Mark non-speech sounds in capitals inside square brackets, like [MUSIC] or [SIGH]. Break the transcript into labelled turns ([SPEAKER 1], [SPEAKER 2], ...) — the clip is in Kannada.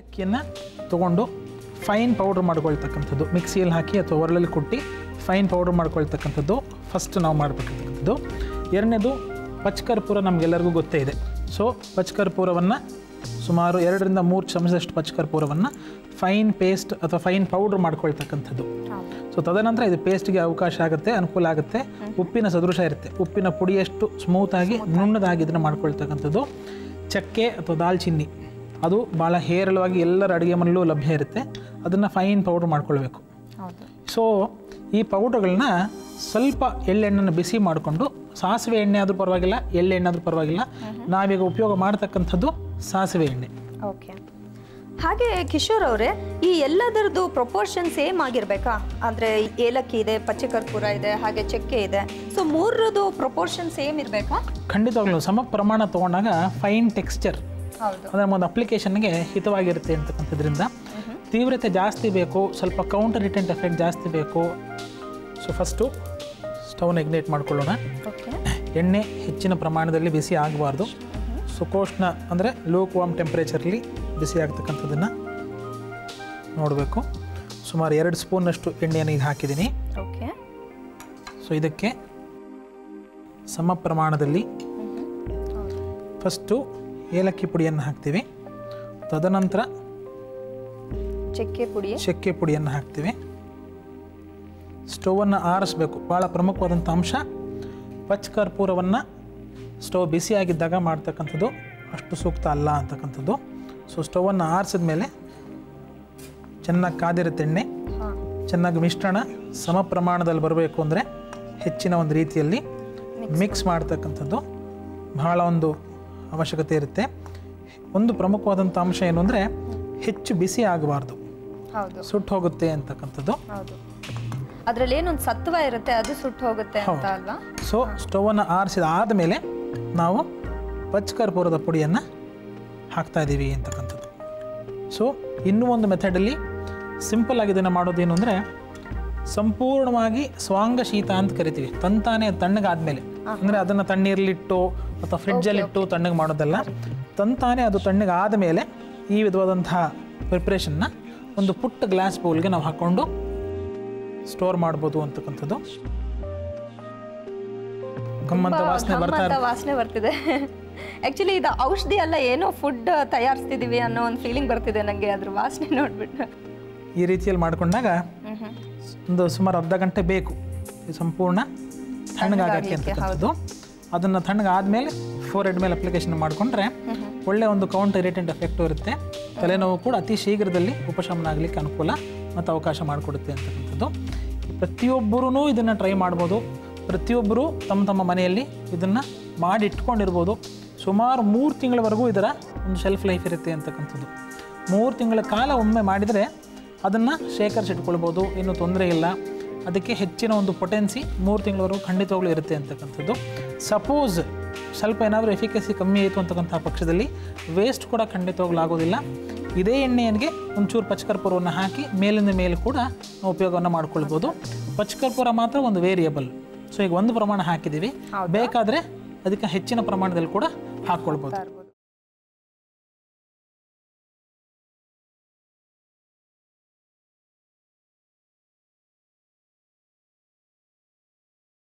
[SPEAKER 1] ಅಕ್ಕಿಯನ್ನು ತೊಗೊಂಡು ಫೈನ್ ಪೌಡ್ರ್ ಮಾಡ್ಕೊಳ್ತಕ್ಕಂಥದ್ದು. ಮಿಕ್ಸಿಯಲ್ಲಿ ಹಾಕಿ ಅಥವಾ ಒರಳಲ್ಲಿ ಕುಟ್ಟಿ ಫೈನ್ ಪೌಡ್ರ್ ಮಾಡ್ಕೊಳ್ತಕ್ಕಂಥದ್ದು. ಫಸ್ಟ್ ನಾವು ಮಾಡಬೇಕಂತಕ್ಕಂಥದ್ದು ಎರಡನೇದು ಪಚ್ಕರ್ಪೂರ ನಮಗೆಲ್ಲರಿಗೂ ಗೊತ್ತೇ ಇದೆ. ಸೊ ಪಚ್ಕರ್ಪೂರವನ್ನು ಸುಮಾರು ಎರಡರಿಂದ ಮೂರು ಚಮಚದಷ್ಟು ಪಚ್ಕರ್ಪೂರವನ್ನು ಫೈನ್ ಪೇಸ್ಟ್ ಅಥವಾ ಫೈನ್ ಪೌಡ್ರ್ ಮಾಡ್ಕೊಳ್ತಕ್ಕಂಥದ್ದು. ಸೊ ತದನಂತರ ಇದು ಪೇಸ್ಟ್ಗೆ ಅವಕಾಶ ಆಗುತ್ತೆ ಅನುಕೂಲ ಆಗುತ್ತೆ. ಉಪ್ಪಿನ ಸದೃಶ ಇರುತ್ತೆ. ಉಪ್ಪಿನ ಪುಡಿಯಷ್ಟು ಸ್ಮೂತಾಗಿ ನುಣ್ಣದಾಗಿ ಇದನ್ನು ಮಾಡ್ಕೊಳ್ತಕ್ಕಂಥದ್ದು. ಚಕ್ಕೆ ಅಥವಾ ದಾಲ್ಚಿನ್ನಿ. ಅದು ಭಾಳ ಹೇರಳವಾಗಿ ಎಲ್ಲರ ಅಡುಗೆ ಮನೆಯಲ್ಲೂ ಲಭ್ಯ ಇರುತ್ತೆ. ಅದನ್ನು ಫೈನ್ ಪೌಡ್ರ್ ಮಾಡ್ಕೊಳ್ಬೇಕು. ಸೊ ಈ ಪೌಡ್ರ್ಗಳನ್ನ ಸ್ವಲ್ಪ ಎಳ್ಳೆಣ್ಣೆನ ಬಿಸಿ ಮಾಡಿಕೊಂಡು ಸಾಸಿವೆ ಎಣ್ಣೆ ಆದರೂ ಪರವಾಗಿಲ್ಲ ಎಳ್ಳೆಣ್ಣೆ ಆದರೂ ಪರವಾಗಿಲ್ಲ ನಾವೀಗ ಉಪಯೋಗ ಮಾಡ್ತಕ್ಕಂಥದ್ದು ಸಾಸಿವೆ ಎಣ್ಣೆ.
[SPEAKER 2] ಓಕೆ. ಹಾಗೆ ಕಿಶೋರ್ ಅವರೇ ಈ ಎಲ್ಲದರದ್ದು ಪ್ರಪೋರ್ಷನ್ ಸೇಮ್ ಆಗಿರ್ಬೇಕಾ? ಅಂದ್ರೆ ಏಲಕ್ಕಿ ಇದೆ ಪಚ್ಚೆ ಕರ್ಪೂರ ಇದೆ ಹಾಗೆ ಚಕ್ಕೆ ಇದೆ. ಸೊ ಮೂರರದು ಪ್ರಪೋರ್ಷನ್ ಸೇಮ್ ಇರಬೇಕಾ?
[SPEAKER 1] ಖಂಡಿತವಾಗ್ಲೂ ಸಮ ಪ್ರಮಾಣ ತಗೊಂಡಾಗ ಫೈನ್ ಟೆಕ್ಸ್ಚರ್ ಅದರ ಒಂದು ಅಪ್ಲಿಕೇಶನ್ಗೆ ಹಿತವಾಗಿರುತ್ತೆ ಅಂತಕ್ಕಂಥದ್ರಿಂದ ತೀವ್ರತೆ ಜಾಸ್ತಿ ಬೇಕು ಸ್ವಲ್ಪ ಕೌಂಟರ್ ರಿಟೆಂಟ್ ಎಫೆಕ್ಟ್ ಜಾಸ್ತಿ ಬೇಕು. ಸೊ ಫಸ್ಟು ಸ್ಟವ್ನ ಎಗ್ನೇಟ್ ಮಾಡ್ಕೊಳ್ಳೋಣ. ಎಣ್ಣೆ ಹೆಚ್ಚಿನ ಪ್ರಮಾಣದಲ್ಲಿ ಬಿಸಿ ಆಗಬಾರ್ದು. ಸುಕೋಷ್ಣ ಅಂದರೆ ಲೋ ವಾಮ್ ಟೆಂಪ್ರೇಚರ್ಲಿ ಬಿಸಿ ಆಗ್ತಕ್ಕಂಥದ್ದನ್ನು ನೋಡಬೇಕು. ಸುಮಾರು ಎರಡು ಸ್ಪೂನಷ್ಟು ಎಣ್ಣೆಯನ್ನು ಈಗ ಹಾಕಿದ್ದೀನಿ.
[SPEAKER 2] ಓಕೆ
[SPEAKER 1] ಸೊ ಇದಕ್ಕೆ ಸಮ ಪ್ರಮಾಣದಲ್ಲಿ ಫಸ್ಟು ಏಲಕ್ಕಿ ಪುಡಿಯನ್ನು ಹಾಕ್ತೀವಿ. ತದನಂತರ
[SPEAKER 2] ಚಕ್ಕೆ ಪುಡಿ.
[SPEAKER 1] ಚಕ್ಕೆ ಪುಡಿಯನ್ನು ಹಾಕ್ತೀವಿ. ಸ್ಟೌವನ್ನು ಆರಿಸ್ಬೇಕು. ಭಾಳ ಪ್ರಮುಖವಾದಂಥ ಅಂಶ ಪಚ್ ಕರ್ಪೂರವನ್ನು ಸ್ಟವ್ ಬಿಸಿಯಾಗಿದ್ದಾಗ ಮಾಡ್ತಕ್ಕಂಥದ್ದು ಅಷ್ಟು ಸೂಕ್ತ ಅಲ್ಲ ಅಂತಕ್ಕಂಥದ್ದು. ಸೊ ಸ್ಟವನ್ನು ಆರಿಸಿದ ಮೇಲೆ ಚೆನ್ನಾಗಿ ಕಾದಿರುತ್ತೆ ಎಣ್ಣೆ ಚೆನ್ನಾಗಿ ಮಿಶ್ರಣ ಸಮ ಪ್ರಮಾಣದಲ್ಲಿ ಬರಬೇಕು ಅಂದರೆ ಹೆಚ್ಚಿನ ಒಂದು ರೀತಿಯಲ್ಲಿ ಮಿಕ್ಸ್ ಮಾಡ್ತಕ್ಕಂಥದ್ದು. ಬಹಳ ಒಂದು ಅವಶ್ಯಕತೆ ಇರುತ್ತೆ. ಒಂದು ಪ್ರಮುಖವಾದಂಥ ಅಂಶ ಏನು ಅಂದರೆ ಹೆಚ್ಚು ಬಿಸಿ ಆಗಬಾರ್ದು. ಸುಟ್ಟು ಹೋಗುತ್ತೆ ಅಂತಕ್ಕಂಥದ್ದು.
[SPEAKER 2] ಅದರಲ್ಲಿ ಅದ್ರಲ್ಲಿ ಏನೊಂದು ಸತ್ವ ಇರುತ್ತೆ ಅದು ಸುಟ್ಟು ಹೋಗುತ್ತೆ ಅಂತ ಅಲ್ವಾ?
[SPEAKER 1] ಸೊ ಸ್ಟವನ್ನು ಆರಿಸಿದ ಆದಮೇಲೆ ನಾವು ಪಚ್ಚಕರ್ಪೂರದ ಪುಡಿಯನ್ನು ಹಾಕ್ತಾ ಇದ್ದೀವಿ ಅಂತಕ್ಕಂಥದ್ದು. ಸೊ ಇನ್ನೂ ಒಂದು ಮೆಥಡಲ್ಲಿ ಸಿಂಪಲ್ ಆಗಿ ಇದನ್ನು ಮಾಡೋದೇನು ಅಂದರೆ ಸಂಪೂರ್ಣವಾಗಿ ಸ್ವಾಂಗ ಶೀತ ಅಂತ ಕರಿತೀವಿ. ತಂತಾನೆ ತಣ್ಣಗಾದ್ಮೇಲೆ. ಅಂದರೆ ಅದನ್ನು ತಣ್ಣೀರಲ್ಲಿಟ್ಟು ಅಥವಾ ಫ್ರಿಡ್ಜಲ್ಲಿಟ್ಟು ತಣ್ಣಗೆ ಮಾಡೋದಲ್ಲ ತಂತಾನೆ ಅದು ತಣ್ಣಗೆ ಆದಮೇಲೆ ಈ ವಿಧವಾದಂತಹ ಪ್ರಿಪ್ರೇಷನ್ನ ಒಂದು ಪುಟ್ಟ ಗ್ಲಾಸ್ ಬೌಲ್ಗೆ ನಾವು ಹಾಕ್ಕೊಂಡು ಸ್ಟೋರ್ ಮಾಡ್ಬೋದು ಅಂತಕ್ಕಂಥದ್ದು. ಗಮ್ಮಂತ ವಾಸನೆ ಬರ್ತಾ
[SPEAKER 2] ವಾಸನೆ ಬರ್ತಿದೆ. [LAUGHS] ಆಕ್ಚುಲಿ ಇದು ಔಷಧಿ ಅಲ್ಲ ಏನೋ ಫುಡ್ ತಯಾರಿಸ್ತಿದೀವಿ ಅನ್ನೋ ಒಂದು ಫೀಲಿಂಗ್ ಬರ್ತಿದೆ ನನಗೆ ಅದ್ರ ವಾಸನೆ ನೋಡ್ಬಿಟ್ಟು.
[SPEAKER 1] ಈ ರೀತಿಯಲ್ಲಿ ಮಾಡ್ಕೊಂಡಾಗ ಒಂದು ಸುಮಾರು ಅರ್ಧ ಗಂಟೆ ಬೇಕು. ಸಂಪೂರ್ಣ ತಣ್ಣಗಾಗಕ್ಕೆ ಅಂತಕ್ಕಂಥದ್ದು. ಅದನ್ನು ಆದಮೇಲೆ ಫೋರ್ ಹೆಡ್ ಮೇಲೆ ಅಪ್ಲಿಕೇಶನ್ ಮಾಡಿಕೊಂಡ್ರೆ ಒಳ್ಳೆ ಒಂದು ಕೌಂಟ್ ಇರಿಟೆಂಟ್ ಎಫೆಕ್ಟು ಇರುತ್ತೆ. ತಲೆನೋವು ಕೂಡ ಅತಿ ಶೀಘ್ರದಲ್ಲಿ ಉಪಶಮನ ಆಗಲಿಕ್ಕೆ ಅನುಕೂಲ ಮತ್ತು ಅವಕಾಶ ಮಾಡಿಕೊಡುತ್ತೆ ಅಂತಕ್ಕಂಥದ್ದು. ಪ್ರತಿಯೊಬ್ಬರೂ ಇದನ್ನು ಟ್ರೈ ಮಾಡ್ಬೋದು. ಪ್ರತಿಯೊಬ್ಬರು ತಮ್ಮ ತಮ್ಮ ಮನೆಯಲ್ಲಿ ಇದನ್ನು ಮಾಡಿಟ್ಕೊಂಡಿರ್ಬೋದು. ಸುಮಾರು ಮೂರು ತಿಂಗಳವರೆಗೂ ಇದರ ಒಂದು ಶೆಲ್ಫ್ ಲೈಫ್ ಇರುತ್ತೆ ಅಂತಕ್ಕಂಥದ್ದು. ಮೂರು ತಿಂಗಳ ಕಾಲ ಒಮ್ಮೆ ಮಾಡಿದರೆ ಅದನ್ನು ಶೇಖರಿಸಿಟ್ಕೊಳ್ಬೋದು. ಏನೂ ತೊಂದರೆ ಇಲ್ಲ. ಅದಕ್ಕೆ ಹೆಚ್ಚಿನ ಒಂದು ಪೊಟೆನ್ಸಿ ಮೂರು ತಿಂಗಳವರೆಗೂ ಖಂಡಿತವಾಗ್ಲೂ ಇರುತ್ತೆ ಅಂತಕ್ಕಂಥದ್ದು. ಸಪೋಸ್ ಸ್ವಲ್ಪ ಏನಾದರೂ ಎಫಿಕಸಿ ಕಮ್ಮಿ ಆಯಿತು ಅಂತಕ್ಕಂಥ ಪಕ್ಷದಲ್ಲಿ ವೇಸ್ಟ್ ಕೂಡ ಖಂಡಿತವಾಗ್ಲೂ ಆಗೋದಿಲ್ಲ. ಇದೇ ಎಣ್ಣೆಯನ್ಗೆ ಒಂಚೂರು ಪಚ್ಕರ್ಪೂರವನ್ನು ಹಾಕಿ ಮೇಲಿಂದ ಮೇಲೆ ಕೂಡ ನಾವು ಉಪಯೋಗವನ್ನು ಮಾಡ್ಕೊಳ್ಬೋದು. ಪಚ್ಕರ್ಪೂರ ಮಾತ್ರ ಒಂದು ವೇರಿಯಬಲ್ ಸೊ ಈಗ ಒಂದು ಪ್ರಮಾಣ ಹಾಕಿದ್ದೀವಿ. ಬೇಕಾದರೆ ಅದಕ್ಕೆ ಹೆಚ್ಚಿನ ಪ್ರಮಾಣದಲ್ಲಿ ಕೂಡ ಹಾಕ್ಕೊಳ್ಬೋದು.